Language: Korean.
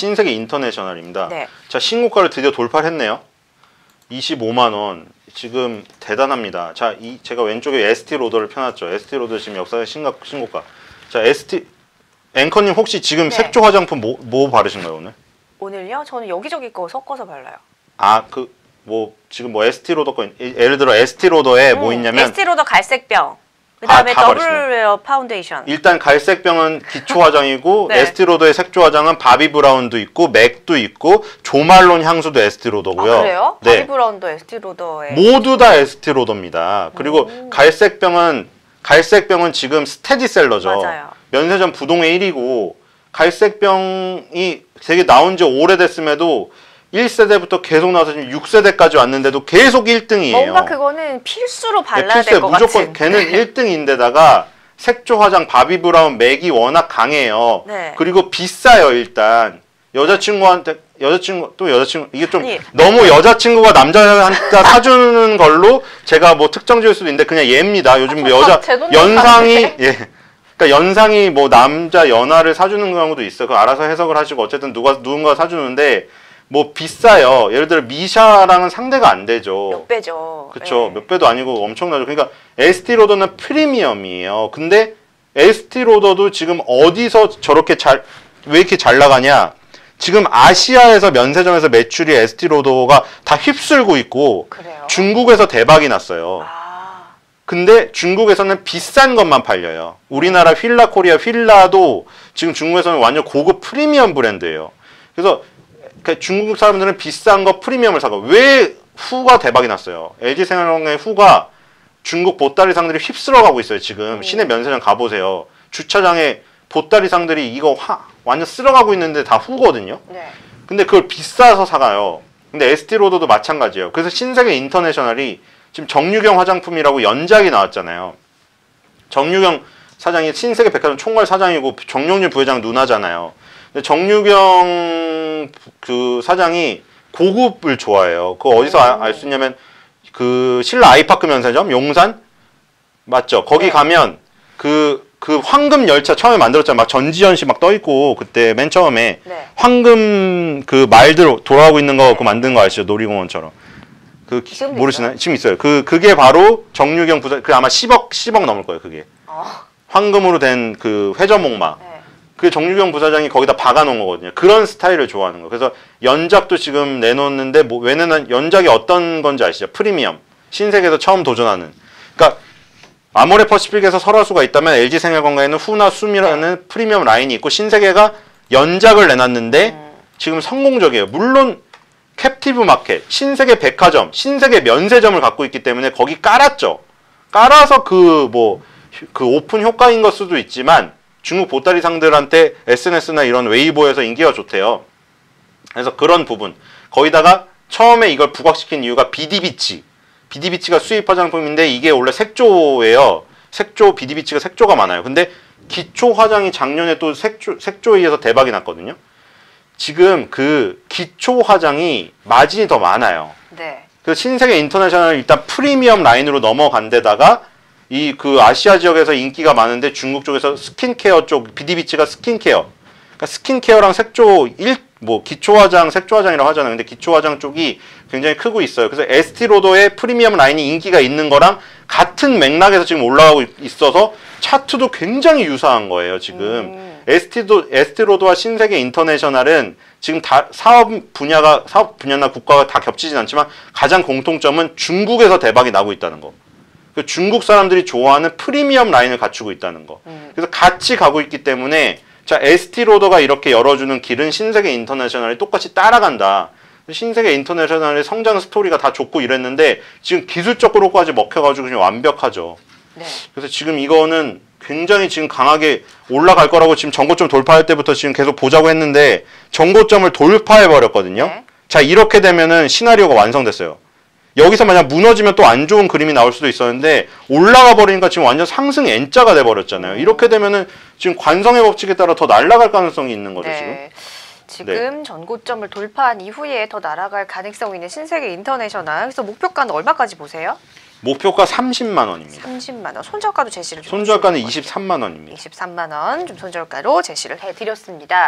신세계 인터내셔널입니다. 네. 자 신고가를 드디어 돌파를 했네요. 25만 원. 지금 대단합니다. 자, 이 제가 왼쪽에 에스티로더를 펴놨죠. 에스티로더 지금 역사의 신가, 신고가. 자, ST 앵커님 혹시 지금 네. 색조 화장품 뭐, 뭐 바르신 거예요 오늘? 오늘요? 저는 여기저기 거 섞어서 발라요. 아, 그 뭐 지금 뭐 에스티로더 거 이- 예를 들어 에스티로더에 뭐 음, 있냐면 에스티로더 갈색병. 그다음에 아, 다 더블 바르시네. 웨어 파운데이션. 일단 갈색 병은 기초 화장이고 네. 에스티 로더의 색조 화장은 바비 브라운도 있고 맥도 있고 조말론 향수도 에스티 로더고요. 아, 그래요? 네. 바비 브라운도 에스티로더에. 모두 다 에스티 로더입니다. 그리고 오. 갈색 병은 갈색 병은 지금 스테디셀러죠. 맞아요. 면세점 부동의 1위고 갈색 병이 되게 나온 지 오래됐음에도 1세대부터 계속 나와서 지금 6세대까지 왔는데도 계속 1등이에요. 뭔가 그거는 필수로 네, 발라야 필수에 될것 무조건 같은. 걔는 1등인데다가 색조 화장 바비 브라운 맥이 워낙 강해요. 네. 그리고 비싸요 일단 여자친구한테 여자친구 또 여자친구 이게 좀 아니. 너무 여자친구가 남자한테 사주는 걸로 제가 뭐 특정 지을 수도 있는데 그냥 얘입니다. 요즘 아, 저 여자 연상이? 예. 그러니까 연상이 뭐 남자 연하를 사주는 경우도 있어. 그 알아서 해석을 하시고 어쨌든 누가 누군가 사주는데 뭐 비싸요. 예를 들어 미샤랑은 상대가 안 되죠. 몇 배죠. 그쵸 네. 몇 배도 아니고 엄청나죠 그러니까 ST 로더는 프리미엄이에요 근데 ST 로더도 지금 어디서 저렇게 잘 왜 이렇게 잘 나가냐 지금 아시아에서 면세점에서 매출이 ST 로더가 다 휩쓸고 있고 그래요. 중국에서 대박이 났어요 아, 근데 중국에서는 비싼 것만 팔려요 우리나라 휠라 코리아 휠라도 지금 중국에서는 완전 고급 프리미엄 브랜드예요 그래서 그 중국 사람들은 비싼 거 프리미엄을 사고 왜 후가 대박이 났어요. LG 생활건강의 후가 중국 보따리상들이 휩쓸어가고 있어요. 지금 시내 면세점 가보세요. 주차장에 보따리상들이 이거 화, 완전 쓸어가고 있는데 다 후거든요. 네. 근데 그걸 비싸서 사가요. 근데 ST 로더도 마찬가지예요. 그래서 신세계 인터내셔널이 지금 정유경 화장품이라고 연작이 나왔잖아요. 정유경 사장이 신세계 백화점 총괄 사장이고 정용률 부회장 누나잖아요. 근데 정유경 그 사장이 고급을 좋아해요. 그거 어디서 알수 있냐면 그 신라 아이파크 면세점 용산 맞죠? 거기 네. 가면 그그 황금 열차 처음에 만들었잖아요. 막 전지현 씨 막 떠 있고 그때 맨 처음에 네. 황금 그 말들 돌아가고 있는 거 그 만든 거 아시죠? 놀이공원처럼. 그 모르시나요? 지금 있어요. 그 그게 바로 정유경 부사 그 아마 10억 10억 넘을 거예요. 그게 어, 황금으로 된 그 회전목마. 네. 그 정유경 부사장이 거기다 박아놓은 거거든요. 그런 스타일을 좋아하는 거. 그래서 연작도 지금 내놓는데 뭐 왜냐면 연작이 어떤 건지 아시죠? 프리미엄 신세계에서 처음 도전하는. 그러니까 아모레 퍼시픽에서 설화수가 있다면 LG 생활건강에는 후나 숨이라는 프리미엄 라인이 있고 신세계가 연작을 내놨는데 음. 지금 성공적이에요. 물론 captive market, 신세계 백화점, 신세계 면세점을 갖고 있기 때문에 거기 깔았죠. 깔아서 그뭐 그 오픈 효과인 걸 수도 있지만 중국 보따리 상들한테 SNS나 이런 웨이보에서 인기가 좋대요. 그래서 그런 부분 거기다가 처음에 이걸 부각시킨 이유가 비디비치 비디비치가 수입 화장품인데 이게 원래 색조예요. 색조 비디비치가 색조가 많아요. 근데 기초 화장이 작년에 또 색조 색조에 의해서 대박이 났거든요. 지금 그 기초 화장이 마진이 더 많아요. 네. 그래서 신세계 인터내셔널 일단 프리미엄 라인으로 넘어간 데다가 이 그 아시아 지역에서 인기가 많은데 중국 쪽에서 스킨케어 쪽 비디비치가 스킨케어 그러니까 스킨케어랑 색조 일 뭐 기초 화장 색조 화장이라고 하잖아요. 근데 기초 화장 쪽이 굉장히 크고 있어요. 그래서 에스티 로더의 프리미엄 라인이 인기가 있는 거랑 같은 맥락에서 지금 올라가고 있- 있어서 차트도 굉장히 유사한 거예요. 지금 음. 에스티도 에스티로드와 신세계 인터내셔널은 지금 다 사업 분야가 사업 분야나 국가가 다 겹치진 않지만 가장 공통점은 중국에서 대박이 나고 있다는 거. 그 중국 사람들이 좋아하는 프리미엄 라인을 갖추고 있다는 거. 음. 그래서 같이 가고 있기 때문에 자 에스티 로더가 이렇게 열어주는 길은 신세계 인터내셔널이 똑같이 따라간다. 신세계 인터내셔널의 성장 스토리가 다 좋고 이랬는데 지금 기술적으로까지 먹혀가지고 지금 완벽하죠. 네. 그래서 지금 이거는 굉장히 지금 강하게 올라갈 거라고 지금 전고점 돌파할 때부터 지금 계속 보자고 했는데 전고점을 돌파해 버렸거든요. 네. 자 이렇게 되면은 시나리오가 완성됐어요. 여기서 만약 무너지면 또 안 좋은 그림이 나올 수도 있었는데 올라가 버리니까 지금 완전 상승 N자가 돼 버렸잖아요. 이렇게 되면은 지금 관성의 법칙에 따라 더 날아갈 가능성이 있는 거죠 지금. 네. 지금 전고점을 돌파한 이후에 더 날아갈 가능성 있는 신세계 인터내셔널. 그래서 목표가는 얼마까지 보세요? 목표가 30만 원입니다. 30만 원. 손절가도 제시를 좀 손절가는 해주시는 거죠. 23만 원입니다. 23만 원 좀 손절가로 제시를 해드렸습니다.